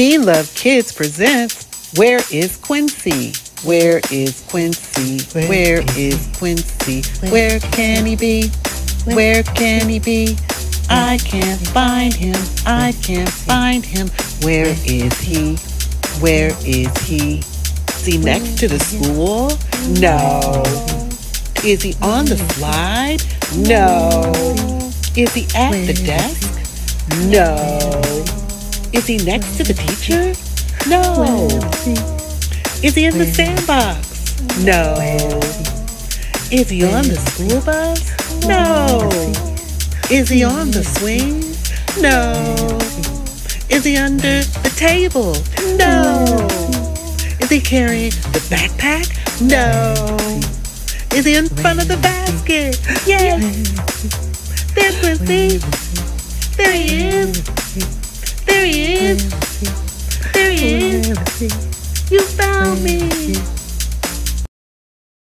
Be Love Kids presents Where is Quincy? Where is Quincy? Where is Quincy? Where can he be? Where can he be? I can't find him. I can't find him. Where is he? Where is he? Is he next to the school? No. Is he on the slide? No. Is he at the desk? No. Is he next to the teacher? No. Is he in the sandbox? No. Is he on the school bus? No. Is he on the swing? No. Is he under the table? No. Is he carrying the backpack? No. Is he in front of the basket? Yes. There's Quincy. There he is. Me.